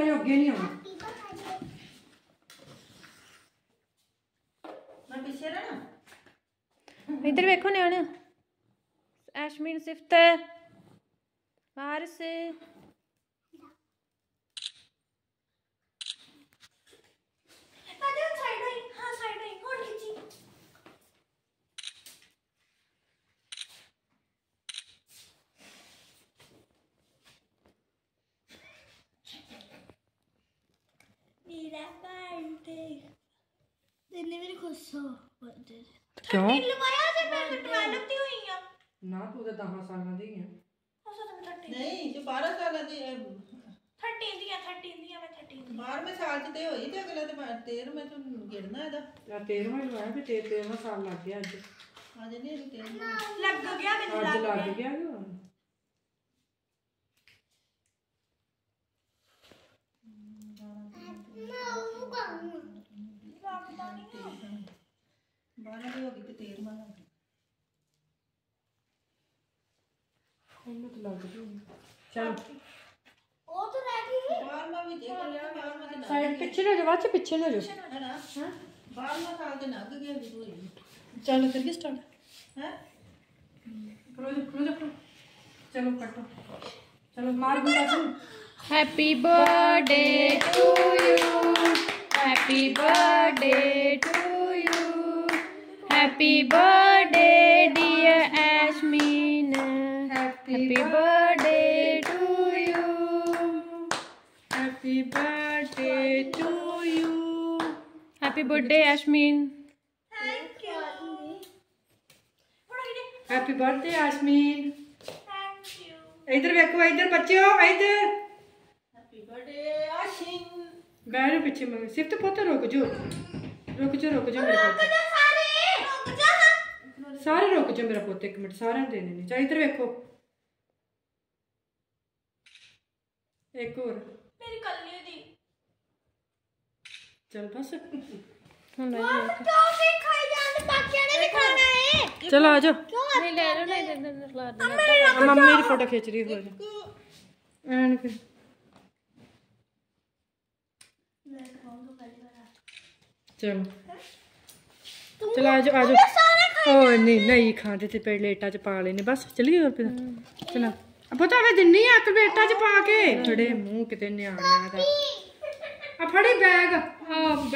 ਆਜੋ ਅੱਗੇ ਨਹੀਂ ਆਉਣਾ। ਮੈਂ ਪਿੱਛੇ ਰਹਿਣਾ? ਇੱਧਰ ਵੇਖੋ ਨਿਆਣ ਐਸ਼ਮੀਨ ਸਿਫਤ ਵਾਰਸ ਅਜੇ ਸਾਈਡ ਆਈ ਹਾਂ ਸਾਈਡ ਆਈ ਹੁਣ ਖਿੱਚੀ ਮੇਰਾ ਬਰਥਡੇ ਦਿਨੇ ਮੇਰੇ ਖੁਸ਼ ਹੋ ਬਰਥਡੇ ਕਿਉਂ? ਲਵਾਇਆ ਸੀ ਮੈਂ 12 ਦੀ ਹੋਈ ਆ। ਨਾ ਤੂੰ ਤਾਂ 10 ਸਾਲਾਂ ਦੀ ਹੈ ਹੋ ਸਕਦਾ ਮੈਂ 30 ਨਹੀਂ ਜੋ 12 ਸਾਲਾਂ ਦੀ 13 ਦੀ ਆ 13 ਦੀ ਆ ਮੈਂ 13 ਦੀ 12ਵੇਂ ਸਾਲ ਚ ਤੇ ਹੋਈ ਤੇ ਅਗਲੇ ਤੇ 13ਵੇਂ ਚ ਗਿਣਨਾ ਇਹਦਾ। ਆ 13ਵਾਂ ਹੀ ਹੋਇਆ ਵੀ ਤੇ 13ਵਾਂ ਸਾਲ ਲੱਗ ਗਿਆ ਅੱਜ। ਅਜੇ ਨਹੀਂ ਇਹਨੂੰ 13 ਲੱਗ ਗਿਆ ਮੈਨੂੰ ਅੱਜ ਲੱਗ ਲੱਗ ਗਿਆ। ਗਿਆ ਨਾ ਲੱਗਦਾ ਨਹੀਂ ਆ 12 ਦੀ ਹੋ ਗਈ ਤੇ 13ਵਾਂ ਲੱਗ ਉਹਨੂੰ ਤਾਂ ਲੱਗ ਜੂ ਚਲ ਉਹ ਤਾਂ ਰਹਿ ਗਈ 12ਵਾਂ ਵੀ ਦੇਖ ਲਿਆ 12ਵਾਂ ਤੇ ਨਾ ਸਾਈਡ ਪਿੱਛੇ ਨੂੰ ਜਾ ਬਾਅਦ ਚ ਪਿੱਛੇ ਨੂੰ ਜਾ ਨਾ 12ਵਾਂ ਸਾਲ ਤੇ ਗਿਆ ਵੀ ਹੋਈ ਚੱਲ ਕਰੀਏ ਸਟਾਰਟ ਹੈ ਖਲੋ ਜਾ ਖਲੋ ਜਾ ਚਲੋ ਕੱਟੋ ਚਲੋ ਮਾਰ ਗੁੱਡਾ happy birthday to happy birthday to you happy birthday dear Ashmeen happy birthday to you happy birthday to you happy birthday Ashmeen thank you ਹੁਣ ਇਹਨੇ happy birthday Ashmeen thank you ਇਧਰ ਵੇਖੋ ਇਧਰ ਬੱਚਿਓ ਇਧਰ ਹੈਪੀ ਬਰਥਡੇ ਆਸ਼ਿਨ ਬੈਠ ਪਿੱਛੇ ਮੰਗ ਸਿਰਫ ਪੁੱਤ ਰੁਕ ਜਾਓ ਰੁਕ ਜਾਓ ਰੁਕ ਜਾਓ ਮੇਰੇ ਪੁੱਤ। ਸਾਰੇ ਰੁਕ ਜਾ ਸਾਰੇ ਰੁਕ ਜਾਓ ਮੇਰਾ ਪੁੱਤ ਇੱਕ ਮਿੰਟ ਸਾਰਿਆਂ ਨੂੰ ਦੇ ਦੇਣੀ ਚਾਹੀ ਇਧਰ ਵੇਖੋ। ਇੱਕ ਹੋਰ। ਮੇਰੀ ਕੱਲੀ ਦੀ। ਚਲ ਬਸ। ਹੁਣ ਲੈ ਕਿਉਂ ਵੀ ਖਾਈ ਜਾਂਦੇ ਬਾਕੀਆਂ ਨੇ ਵੀ ਖਾਣਾ ਹੈ ਚਲੋ ਆ ਜਾਓ। ਨਹੀਂ ਲੈ ਲਓ ਨਹੀਂ ਦੇ ਦੇ ਲਾ ਦੇ ਮੰਮੀ ਦੀ ਫੋਟੋ ਖਿੱਚ ਰਹੀ ਹੋ। ਜਾ ਐਨ ਕੇ ਚਲੋ ਚਲੋ ਆ ਜਾਓ ਆ ਜਾਓ ਓ ਨਹੀਂ ਨਹੀਂ ਖਾਂਦੇ ਤੇ ਪਲੇਟਾਂ ਚ ਪਾ ਲੈਨੇ ਬਸ ਚਲੀਏ ਹੋਰ ਫਿਰ। ਚਲੋ। ਆ ਪਤਾ ਵੇ ਦਿੰਨੀ ਆ ਪਲੇਟਾਂ ਚ ਪਾ ਕੇ। ਫੜੇ ਮੂੰਹ ਕਿਤੇ ਨਿਆਣਿਆਂ ਦਾ। ਆ ਫੜੀ ਬੈਗ। ਆ